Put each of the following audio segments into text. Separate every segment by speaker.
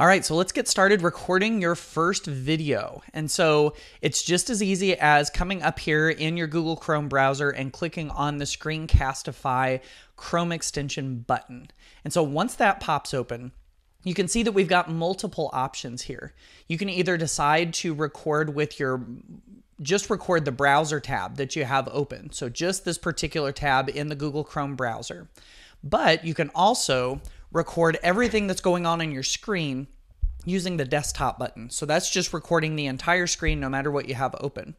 Speaker 1: All right, so let's get started recording your first video. And so it's just as easy as coming up here in your Google Chrome browser and clicking on the Screencastify Chrome extension button. And so once that pops open, you can see that we've got multiple options here. You can either decide to record with your just record the browser tab that you have open. So just this particular tab in the Google Chrome browser. But you can also record everything that's going on in your screen using the desktop button. So that's just recording the entire screen no matter what you have open.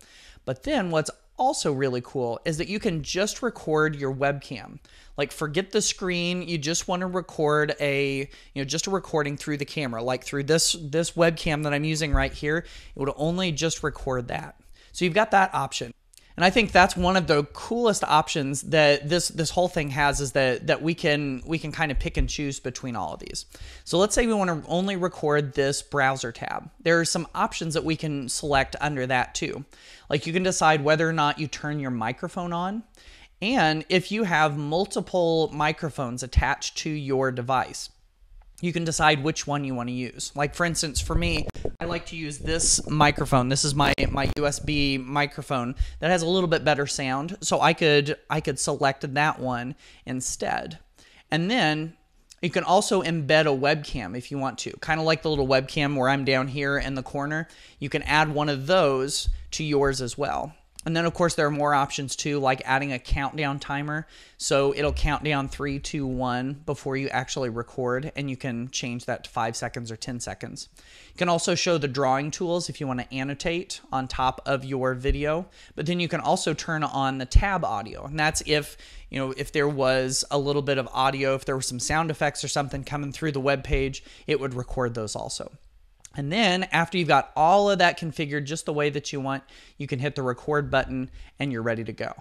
Speaker 1: But then what's also really cool is that you can just record your webcam. Like forget the screen, you just want to record a, you know, just a recording through the camera, like through this this webcam that I'm using right here, it would only just record that. So you've got that option. And I think that's one of the coolest options that this this whole thing has is that that we can we can kind of pick and choose between all of these. So let's say we want to only record this browser tab. There are some options that we can select under that too. Like you can decide whether or not you turn your microphone on and if you have multiple microphones attached to your device you can decide which one you want to use. Like for instance, for me, I like to use this microphone. This is my my USB microphone that has a little bit better sound, so I could I could select that one instead. And then you can also embed a webcam if you want to. Kind of like the little webcam where I'm down here in the corner. You can add one of those to yours as well. And then, of course, there are more options too, like adding a countdown timer. So it'll count down three, two, one before you actually record, and you can change that to five seconds or 10 seconds. You can also show the drawing tools if you want to annotate on top of your video, but then you can also turn on the tab audio. And that's if, you know, if there was a little bit of audio, if there were some sound effects or something coming through the web page, it would record those also. And then after you've got all of that configured just the way that you want, you can hit the record button and you're ready to go.